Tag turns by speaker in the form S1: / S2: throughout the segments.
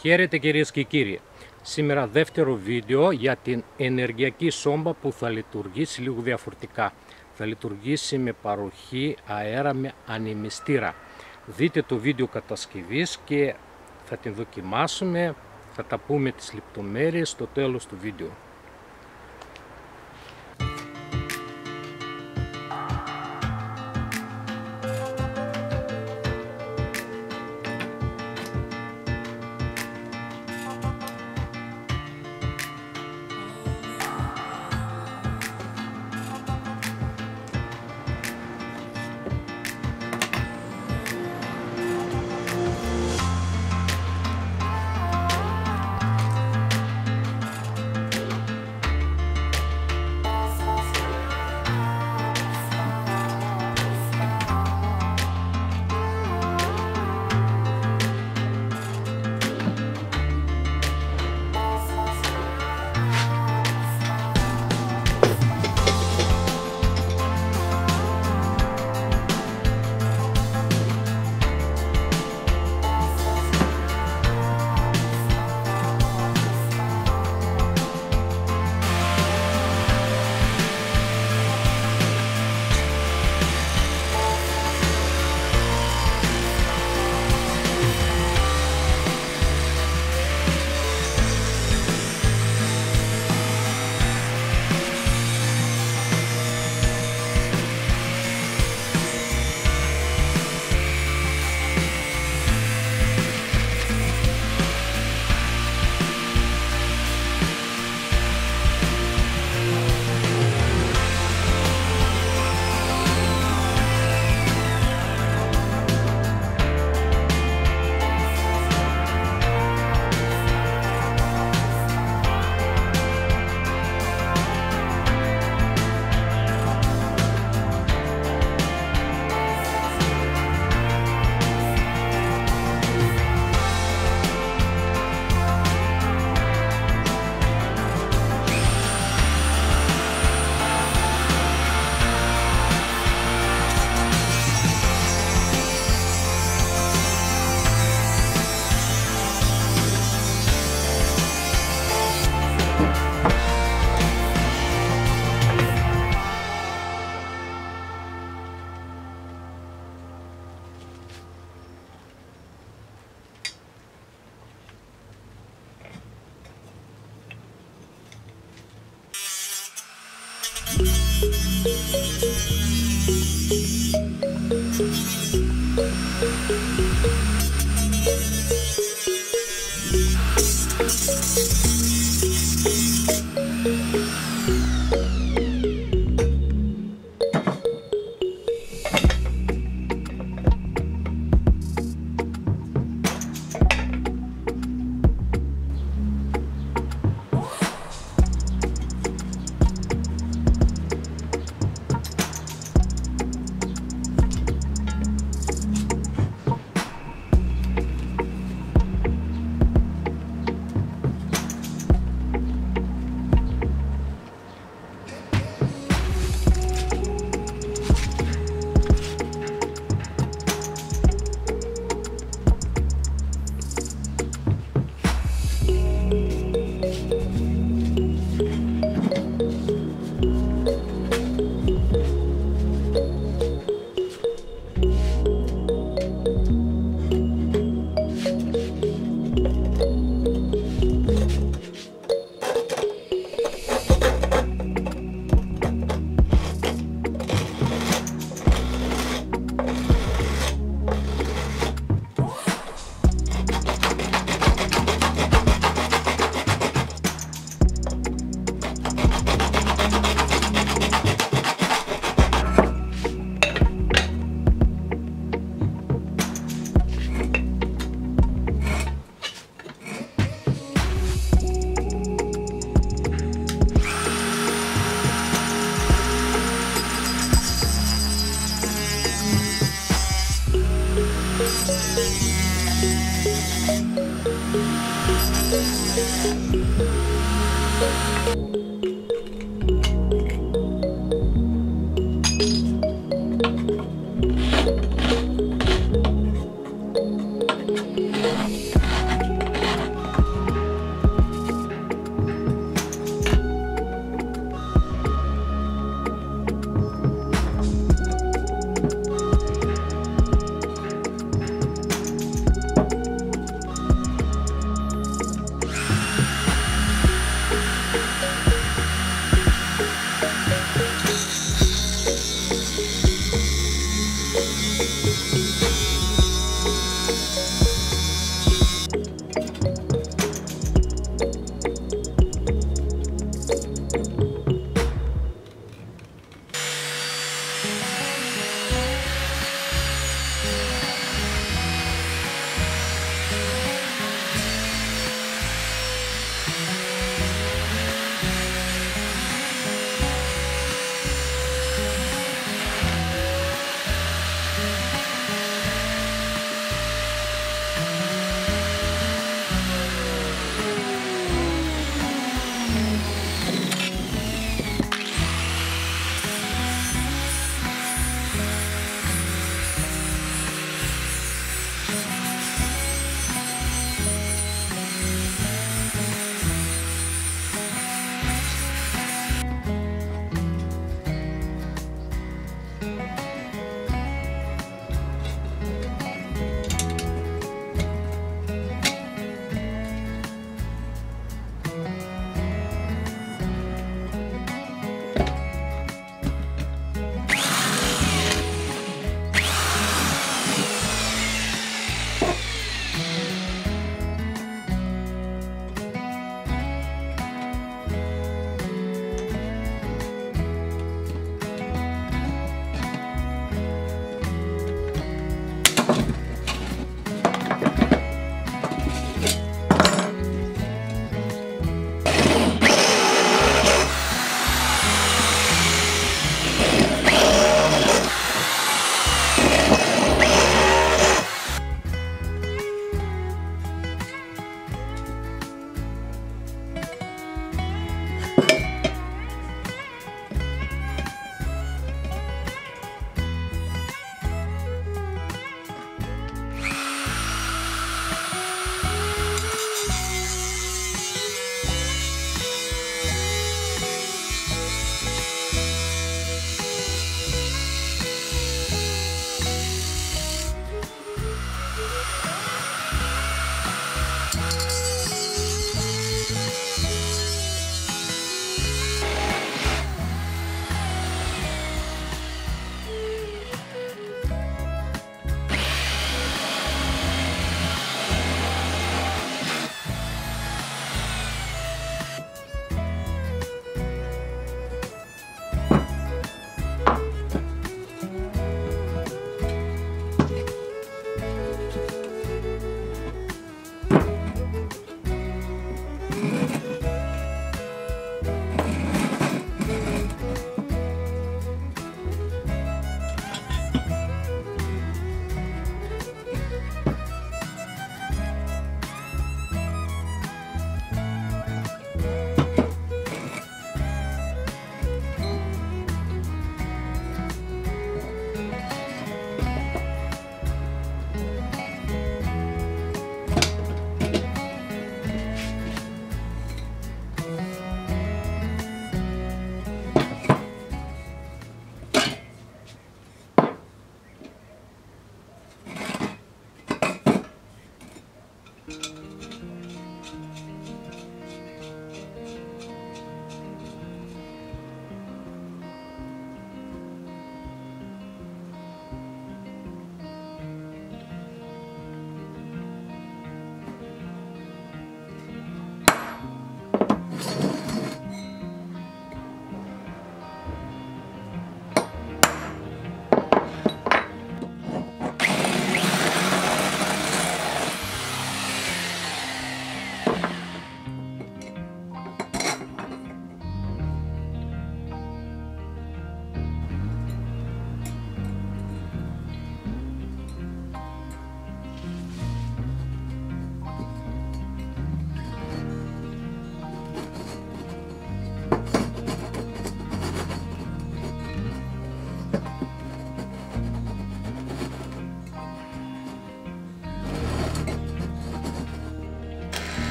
S1: Χαίρετε κυρίες και κύριοι. Σήμερα δεύτερο βίντεο για την ενεργειακή σόμπα που θα λειτουργήσει λίγο διαφορετικά. Θα λειτουργήσει με παροχή αέρα με ανεμιστήρα. Δείτε το βίντεο κατασκευής και θα την δοκιμάσουμε. Θα τα πούμε τις λεπτομέρειες στο τέλος του βίντεο.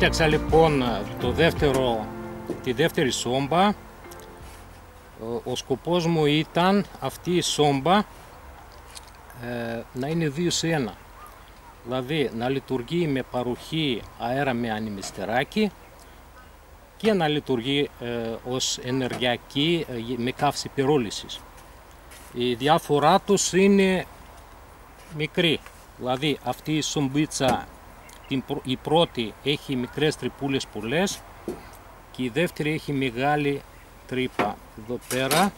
S1: Έφτιαξα λοιπόν το δεύτερο, τη δεύτερη σόμπα. Ο, ο σκοπός μου ήταν αυτή η σόμπα ε, να είναι δύο σε ένα. Δηλαδή να λειτουργεί με παροχή αέρα με ανημιστεράκι και να λειτουργεί ε, ως ενεργειακή ε, με καύση πυρόλησης. Η διάφορά τους είναι μικρή. Δηλαδή αυτή η σομπίτσα η πρώτη έχει μικρές τρυπούλες πολλές και η δεύτερη έχει μεγάλη τρύπα. Εδώ πέρα.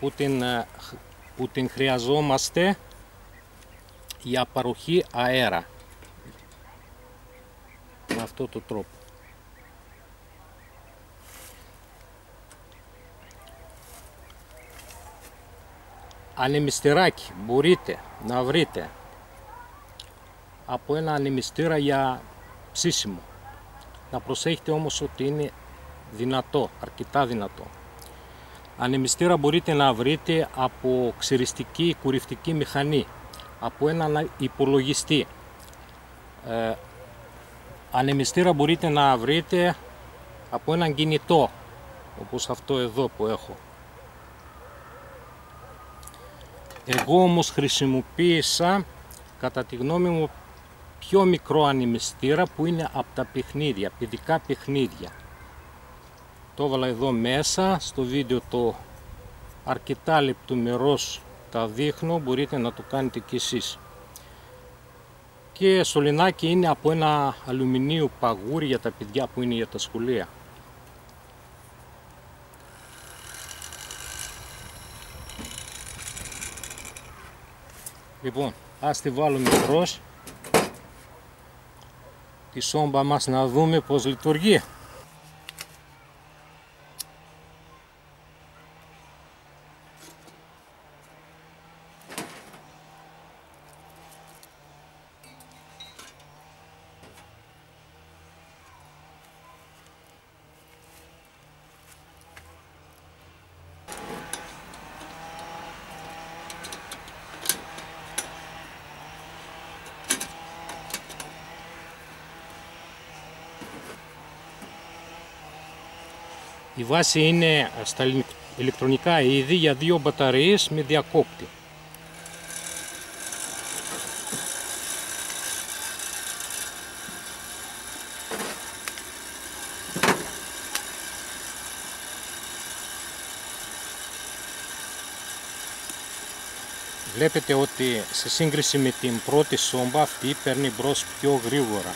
S1: Που την, ε, που την χρειαζόμαστε για παροχή αέρα. Με αυτό το τρόπο ανεμιστηράκι μπορείτε να βρείτε από ένα ανεμιστήρα για ψήσιμο. Να προσέχετε όμως ότι είναι δυνατό, αρκετά δυνατό. Ανεμιστήρα μπορείτε να βρείτε από ξυριστική κουρευτική μηχανή, από έναν υπολογιστή. Ε, ανεμιστήρα μπορείτε να βρείτε από έναν κινητό, όπως αυτό εδώ που έχω. Εγώ όμως χρησιμοποίησα κατά τη γνώμη μου πιο μικρό ανεμιστήρα που είναι από τα παιχνίδια, παιδικά παιχνίδια. Το έβαλα εδώ μέσα, στο βίντεο το αρκετά λεπτομερώς τα δείχνω, μπορείτε να το κάνετε κι εσείς. Και σωληνάκι είναι από ένα αλουμινίου παγούρι για τα παιδιά που είναι για τα σχολεία. Λοιπόν, ας τη βάλουμε μπρος τη σόμπα μας να δούμε πως λειτουργεί. Βάση είναι στα ηλεκτρονικά είδη για δύο μπαταρίες με διακόπτη. Βλέπετε ότι σε σύγκριση με την πρώτη σόμπα αυτή παίρνει μπρος πιο γρήγορα.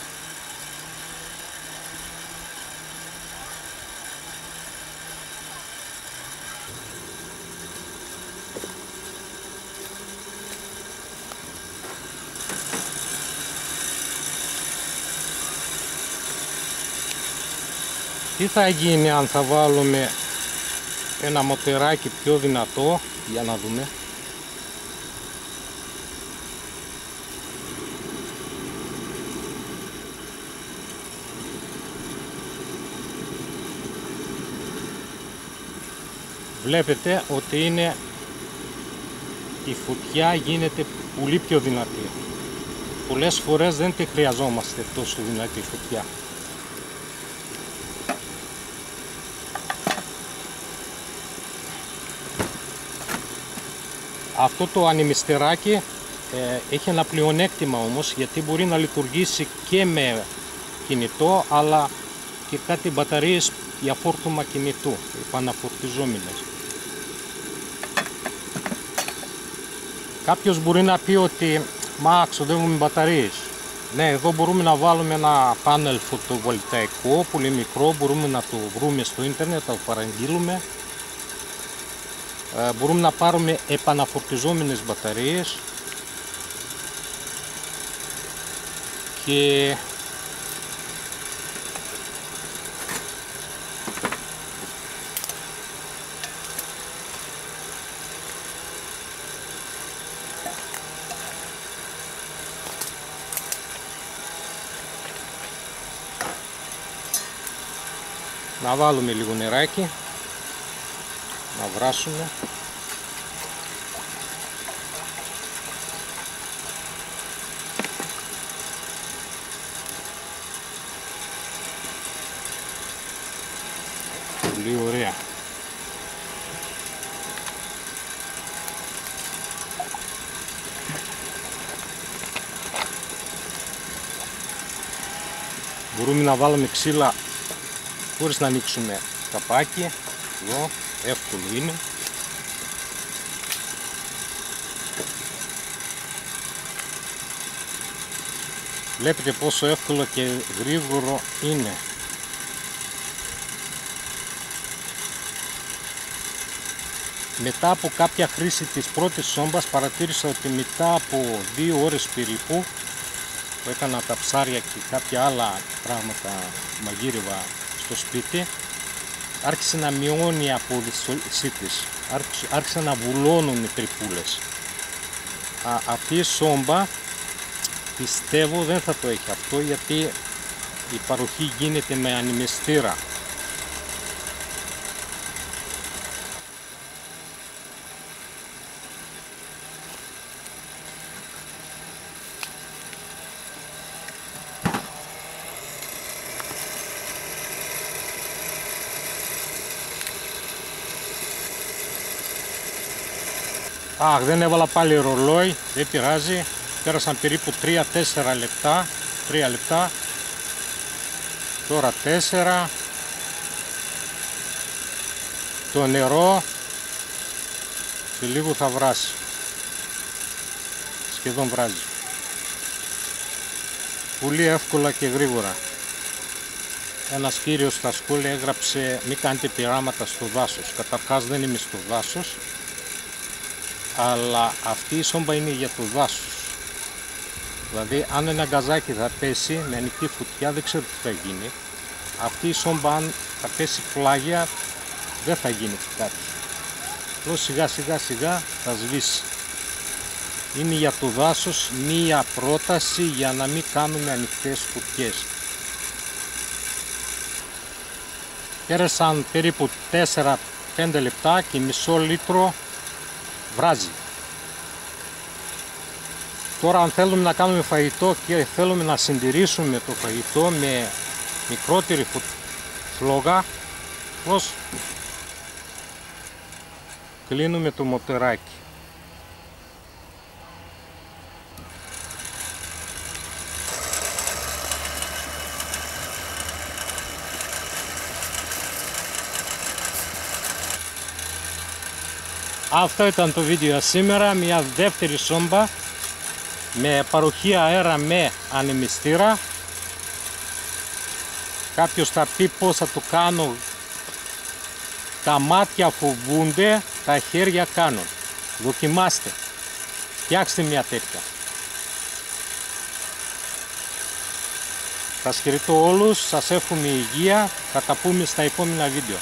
S1: Τι θα γίνει αν θα βάλουμε ένα μοτεράκι πιο δυνατό; Για να δούμε. Βλέπετε ότι είναι η φωτιά γίνεται πολύ πιο δυνατή. Πολλές φορές δεν τη χρειαζόμαστε τόσο δυνατή φωτιά Αυτό το ανεμιστεράκι ε, έχει ένα πλεονέκτημα όμως γιατί μπορεί να λειτουργήσει και με κινητό αλλά και κάτι μπαταρίες για φόρτωμα κινητού, επαναφορτιζόμενες. Κάποιος μπορεί να πει ότι μα ξοδεύουμε μπαταρίες. Ναι, εδώ μπορούμε να βάλουμε ένα πάνελ φωτοβολταϊκό, πολύ μικρό, μπορούμε να το βρούμε στο ίντερνετ, να το παραγγείλουμε ε, μπορούμε να πάρουμε επαναφορτιζόμενες μπαταρίες και να βάλουμε λίγο νεράκι να βράσουν πολύ ωραία. Μπορούμε να βάλουμε ξύλα χωρίς να ανοίξουμε καπάκι εδώ εύκολο είναι. Βλέπετε πόσο εύκολο και γρήγορο είναι. Μετά από κάποια χρήση της πρώτης σόμπας παρατήρησα ότι μετά από δύο ώρες περίπου που έκανα τα ψάρια και κάποια άλλα πράγματα μαγείρευα στο σπίτι άρχισε να μειώνει η απόδοσή της, άρχισε να βουλώνουν οι τρυπούλες. Α, αυτή η σόμπα πιστεύω δεν θα το έχει αυτό γιατί η παροχή γίνεται με ανημεστήρα Αχ, δεν έβαλα πάλι ρολόι, δεν πειράζει. Πέρασαν περίπου 3-4 λεπτά. 3 λεπτά. Τώρα 4. Το νερό σε λίγο θα βράσει. Σχεδόν βράζει. Πολύ εύκολα και γρήγορα. Ένας κύριος στα σχόλια έγραψε μη κάνετε πειράματα στο δάσος. Καταρχάς δεν είμαι στο δάσος αλλά αυτή η σόμπα είναι για το δάσος. Δηλαδή αν ένα γκαζάκι θα πέσει με ανοιχτή φωτιά δεν ξέρω τι θα γίνει. Αυτή η σόμπα αν θα πέσει πλάγια δεν θα γίνει κάτι. Απλώς σιγά σιγά σιγά θα σβήσει. Είναι για το δάσος μία πρόταση για να μην κάνουμε ανοιχτές φωτιές. Πέρασαν περίπου 4-5 λεπτά και μισό λίτρο βράζει. Τώρα αν θέλουμε να κάνουμε φαγητό και θέλουμε να συντηρήσουμε το φαγητό με μικρότερη φλόγα, πώς κλείνουμε το μοτεράκι. Αυτό ήταν το βίντεο σήμερα, μια δεύτερη σόμπα με παροχή αέρα με ανεμιστήρα. Κάποιος θα πει πως θα το κάνω, τα μάτια φοβούνται, τα χέρια κάνουν. Δοκιμάστε, φτιάξτε μια τέτοια. Σας χαιρετώ όλους, σας εύχομαι υγεία, θα τα πούμε στα επόμενα βίντεο.